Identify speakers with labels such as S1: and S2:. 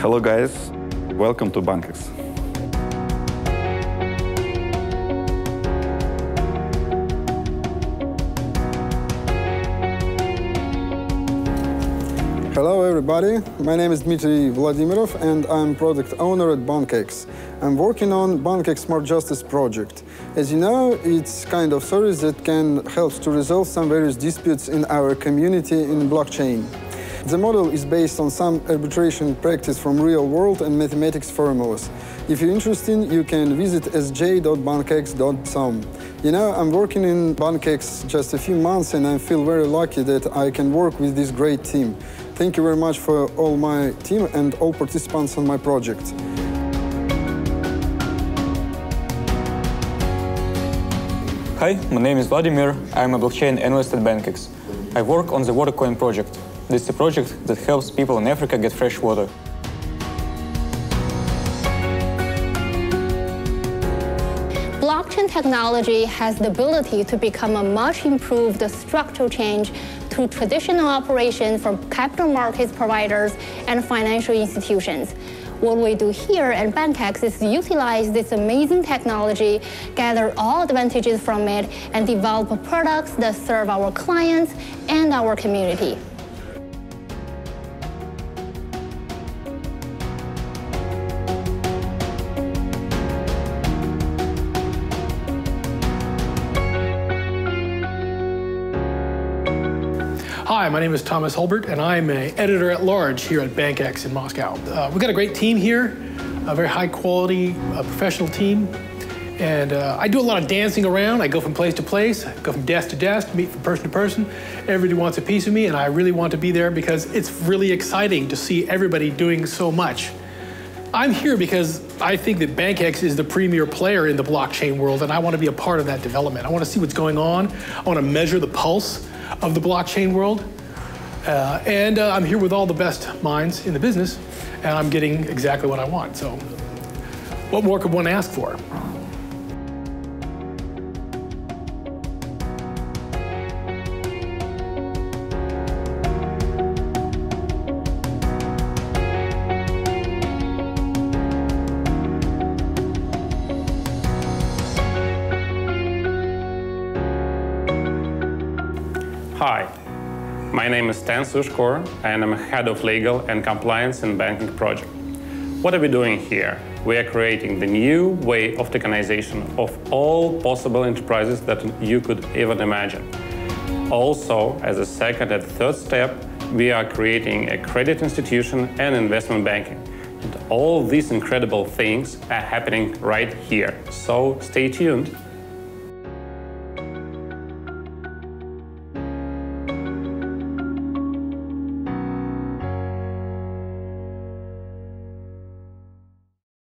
S1: Hello guys, welcome to BANKEX.
S2: Hello everybody, my name is Dmitry Vladimirov and I'm product owner at BANKEX. I'm working on BANKEX Smart Justice project. As you know, it's kind of service that can help to resolve some various disputes in our community in blockchain. The model is based on some arbitration practice from real world and mathematics formulas. If you're interested, you can visit sj.bankex.com. You know, I'm working in BANKEX just a few months and I feel very lucky that I can work with this great team. Thank you very much for all my team and all participants on my project.
S3: Hi, my name is Vladimir. I'm a blockchain analyst at BANKEX. I work on the Watercoin project. This is a project that helps people in Africa get fresh water.
S4: Blockchain technology has the ability to become a much improved structural change to traditional operations for capital markets providers and financial institutions. What we do here at BANKEX is utilize this amazing technology, gather all advantages from it, and develop products that serve our clients and our community.
S5: Hi, my name is Thomas Hulbert, and I'm an editor at large here at BANKEX in Moscow. Uh, we've got a great team here, a very high quality uh, professional team. And uh, I do a lot of dancing around. I go from place to place, go from desk to desk, meet from person to person. Everybody wants a piece of me, and I really want to be there because it's really exciting to see everybody doing so much. I'm here because I think that BANKEX is the premier player in the blockchain world, and I want to be a part of that development. I want to see what's going on. I want to measure the pulse of the blockchain world. Uh, and uh, I'm here with all the best minds in the business, and I'm getting exactly what I want. So, what more could one ask for?
S6: Hi, my name is Stan Sushkor and I'm head of legal and compliance in banking project. What are we doing here? We are creating the new way of tokenization of all possible enterprises that you could even imagine. Also, as a second and third step, we are creating a credit institution and investment banking. And all these incredible things are happening right here. So stay tuned.